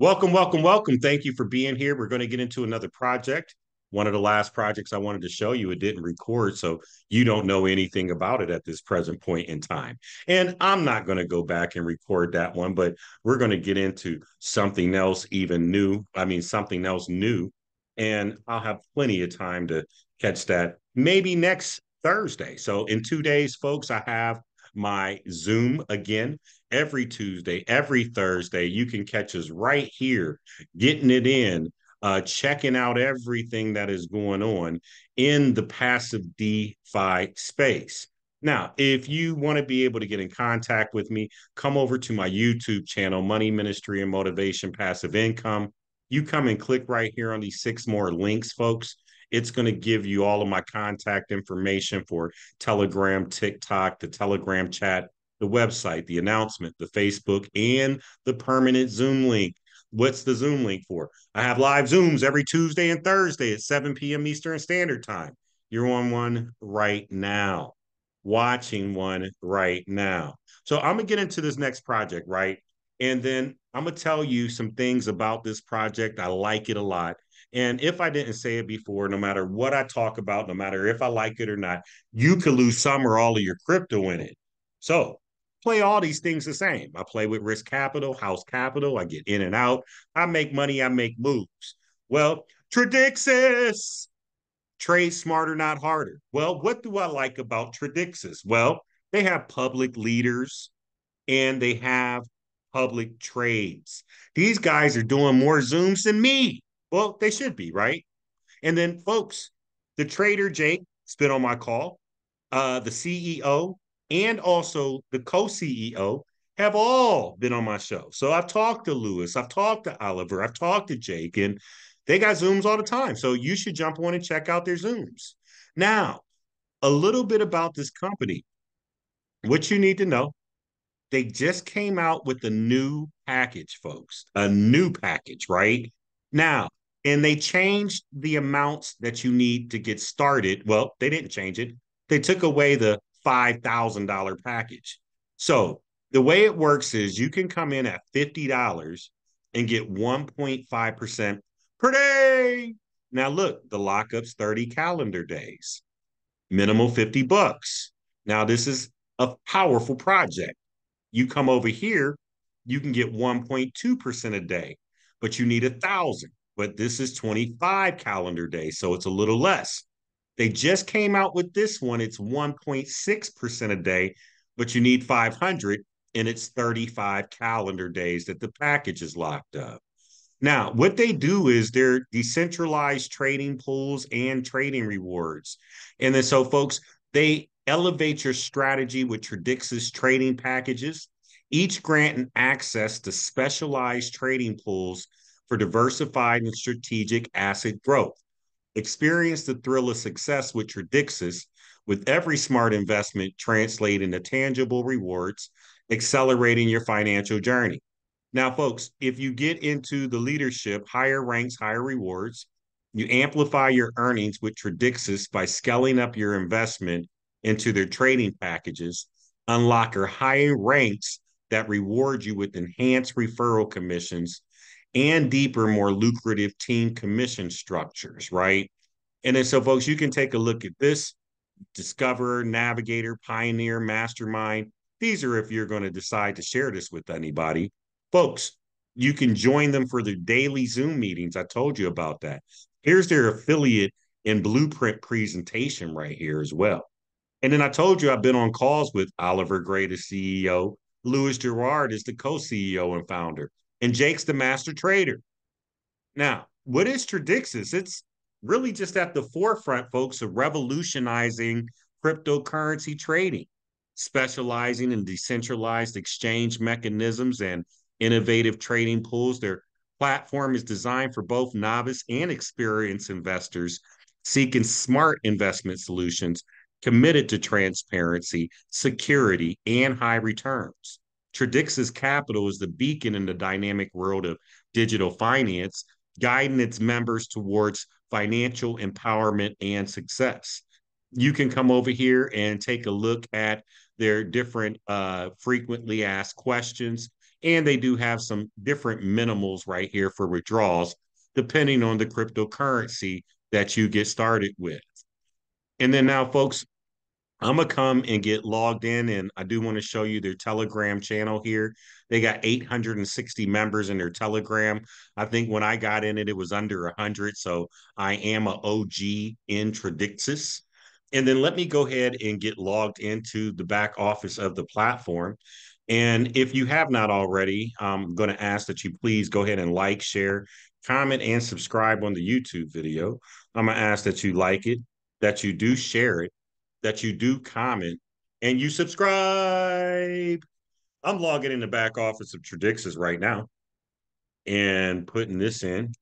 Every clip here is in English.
Welcome, welcome, welcome. Thank you for being here. We're going to get into another project. One of the last projects I wanted to show you, it didn't record, so you don't know anything about it at this present point in time. And I'm not going to go back and record that one, but we're going to get into something else even new. I mean, something else new. And I'll have plenty of time to catch that maybe next Thursday. So in two days, folks, I have my Zoom again every Tuesday, every Thursday. You can catch us right here, getting it in, uh, checking out everything that is going on in the passive DeFi space. Now, if you want to be able to get in contact with me, come over to my YouTube channel, Money Ministry and Motivation Passive Income. You come and click right here on these six more links, folks. It's going to give you all of my contact information for Telegram, TikTok, the Telegram chat, the website, the announcement, the Facebook, and the permanent Zoom link. What's the Zoom link for? I have live Zooms every Tuesday and Thursday at 7 p.m. Eastern Standard Time. You're on one right now, watching one right now. So I'm going to get into this next project, right? And then I'm going to tell you some things about this project. I like it a lot. And if I didn't say it before, no matter what I talk about, no matter if I like it or not, you could lose some or all of your crypto in it. So play all these things the same. I play with risk capital, house capital. I get in and out. I make money. I make moves. Well, Tradixis, trade smarter, not harder. Well, what do I like about Tradixis? Well, they have public leaders and they have public trades. These guys are doing more Zooms than me. Well, they should be, right? And then, folks, the trader Jake has been on my call. Uh, the CEO and also the co-CEO have all been on my show. So I've talked to Lewis, I've talked to Oliver, I've talked to Jake, and they got Zooms all the time. So you should jump on and check out their Zooms. Now, a little bit about this company. What you need to know they just came out with a new package, folks, a new package, right? Now, and they changed the amounts that you need to get started. Well, they didn't change it. They took away the $5,000 package. So the way it works is you can come in at $50 and get 1.5% per day. Now look, the lockup's 30 calendar days, minimal 50 bucks. Now this is a powerful project. You come over here, you can get 1.2% a day, but you need a thousand. But this is 25 calendar days, so it's a little less. They just came out with this one. It's 1.6% a day, but you need 500 and it's 35 calendar days that the package is locked up. Now, what they do is they're decentralized trading pools and trading rewards. And then so folks, they elevate your strategy with Tradixis trading packages, each granting access to specialized trading pools for diversified and strategic asset growth. Experience the thrill of success with Tradixis, with every smart investment translating to tangible rewards, accelerating your financial journey. Now, folks, if you get into the leadership, higher ranks, higher rewards, you amplify your earnings with Tradixis by scaling up your investment into their trading packages, unlock your higher ranks that reward you with enhanced referral commissions and deeper, more lucrative team commission structures, right? And then, so folks, you can take a look at this Discover, Navigator, Pioneer, Mastermind. These are if you're going to decide to share this with anybody. Folks, you can join them for their daily Zoom meetings. I told you about that. Here's their affiliate and blueprint presentation right here as well. And then I told you I've been on calls with Oliver Gray, the CEO. Louis Gerard is the co CEO and founder and Jake's the master trader. Now, what is Tradixis? It's really just at the forefront, folks, of revolutionizing cryptocurrency trading, specializing in decentralized exchange mechanisms and innovative trading pools. Their platform is designed for both novice and experienced investors seeking smart investment solutions committed to transparency, security, and high returns. Tradixis Capital is the beacon in the dynamic world of digital finance, guiding its members towards financial empowerment and success. You can come over here and take a look at their different uh, frequently asked questions. And they do have some different minimals right here for withdrawals, depending on the cryptocurrency that you get started with. And then now, folks, I'm gonna come and get logged in, and I do want to show you their Telegram channel here. They got 860 members in their Telegram. I think when I got in it, it was under 100. So I am a OG in Tradixis. And then let me go ahead and get logged into the back office of the platform. And if you have not already, I'm going to ask that you please go ahead and like, share, comment, and subscribe on the YouTube video. I'm going to ask that you like it, that you do share it, that you do comment, and you subscribe. I'm logging in the back office of Tradixis right now and putting this in.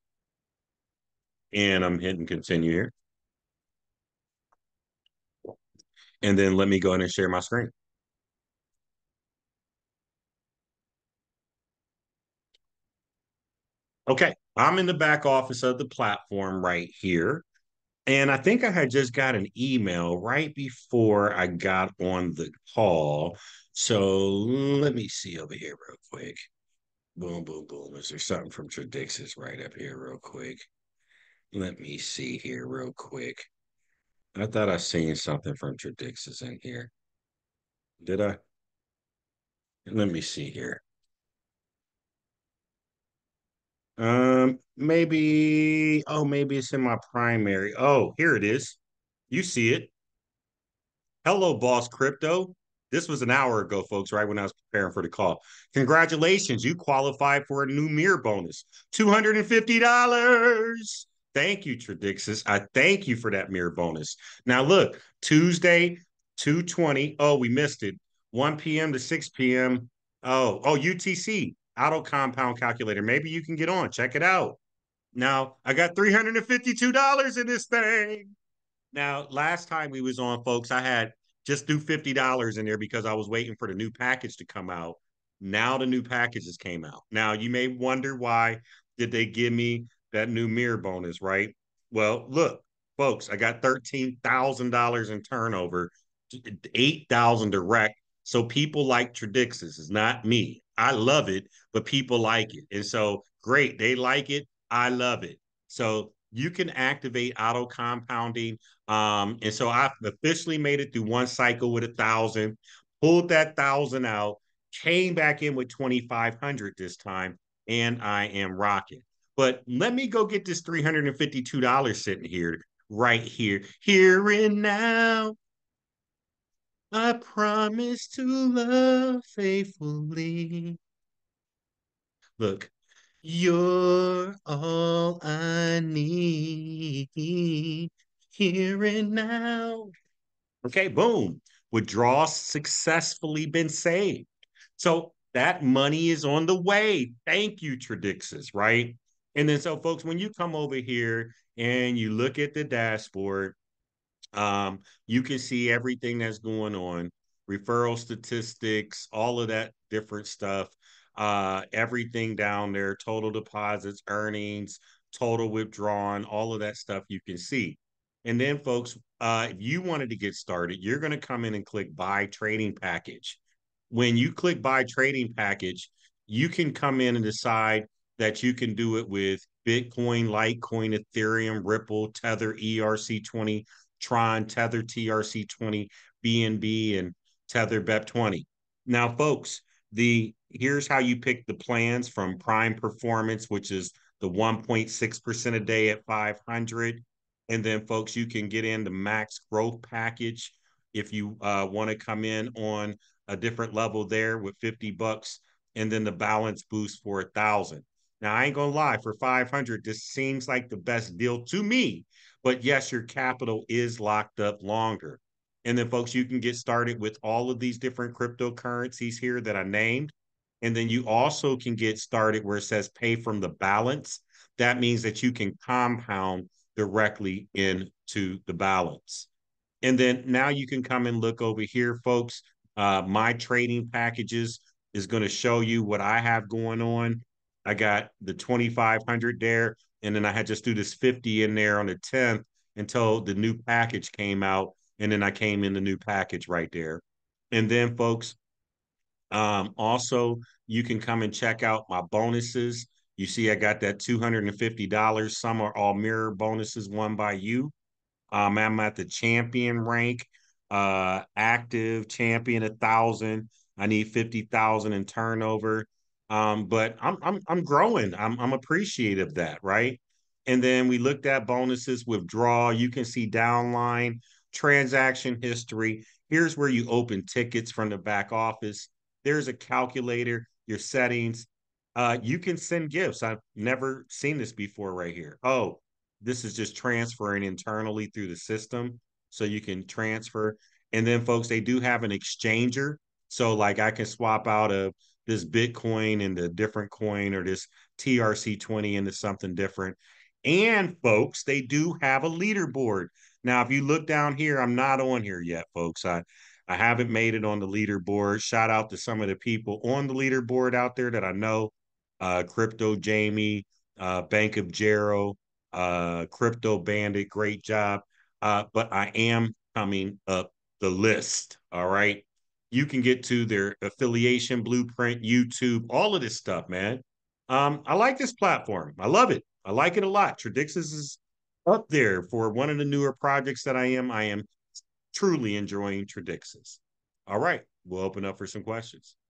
And I'm hitting continue here. And then let me go ahead and share my screen. Okay, I'm in the back office of the platform right here. And I think I had just got an email right before I got on the call. So let me see over here real quick. Boom, boom, boom. Is there something from Tradixis right up here real quick? Let me see here real quick. I thought I seen something from Tradixis in here. Did I? Let me see here. Um, maybe, oh, maybe it's in my primary. Oh, here it is. You see it. Hello, boss crypto. This was an hour ago, folks, right when I was preparing for the call. Congratulations, you qualified for a new mirror bonus. $250. Thank you, Tradixis. I thank you for that mirror bonus. Now, look, Tuesday, 220. Oh, we missed it. 1 p.m. to 6 p.m. Oh, oh, UTC auto compound calculator. Maybe you can get on. Check it out. Now, I got $352 in this thing. Now, last time we was on, folks, I had just do $50 in there because I was waiting for the new package to come out. Now the new packages came out. Now you may wonder why did they give me that new mirror bonus, right? Well, look, folks, I got $13,000 in turnover, 8,000 direct. So people like Tradixis. It's not me. I love it, but people like it. And so great, they like it. I love it. So you can activate auto compounding. Um, and so I've officially made it through one cycle with a thousand, pulled that thousand out, came back in with 2,500 this time, and I am rocking. But let me go get this $352 sitting here, right here, here and now. I promise to love faithfully. Look, you're all I need here and now. Okay, boom. Withdrawal successfully been saved. So that money is on the way. Thank you, Tradixis, right? And then, so folks, when you come over here and you look at the dashboard, um, you can see everything that's going on, referral statistics, all of that different stuff, uh, everything down there, total deposits, earnings, total withdrawn, all of that stuff you can see. And then, folks, uh, if you wanted to get started, you're going to come in and click buy trading package. When you click buy trading package, you can come in and decide that you can do it with Bitcoin, Litecoin, Ethereum, Ripple, Tether, ERC20, Tron, Tether TRC20, BNB, and Tether BEP20. Now, folks, the here's how you pick the plans from Prime Performance, which is the 1.6% a day at 500. And then, folks, you can get in the max growth package if you uh, want to come in on a different level there with 50 bucks, and then the balance boost for a thousand. Now, I ain't gonna lie, for 500, this seems like the best deal to me but yes, your capital is locked up longer. And then, folks, you can get started with all of these different cryptocurrencies here that I named. And then you also can get started where it says pay from the balance. That means that you can compound directly into the balance. And then now you can come and look over here, folks. Uh, my trading packages is going to show you what I have going on. I got the 2500 there and then I had just do this 50 in there on the 10th until the new package came out. And then I came in the new package right there. And then, folks, Um, also, you can come and check out my bonuses. You see, I got that $250. Some are all mirror bonuses won by you. Um, I'm at the champion rank, uh, active champion a thousand. I need 50,000 in turnover. Um, but I'm I'm I'm growing. I'm I'm appreciative of that, right? And then we looked at bonuses, withdraw. You can see downline, transaction history. Here's where you open tickets from the back office. There's a calculator, your settings. Uh, you can send gifts. I've never seen this before right here. Oh, this is just transferring internally through the system. So you can transfer. And then, folks, they do have an exchanger. So, like, I can swap out of this Bitcoin into different coin or this TRC20 into something different. And, folks, they do have a leaderboard. Now, if you look down here, I'm not on here yet, folks. I, I haven't made it on the leaderboard. Shout out to some of the people on the leaderboard out there that I know uh, Crypto Jamie, uh, Bank of Jero, uh, Crypto Bandit, great job. Uh, but I am coming up the list. All right. You can get to their affiliation blueprint, YouTube, all of this stuff, man. Um, I like this platform. I love it. I like it a lot. Tradixis is up there for one of the newer projects that I am. I am truly enjoying Tradixis. All right, we'll open up for some questions.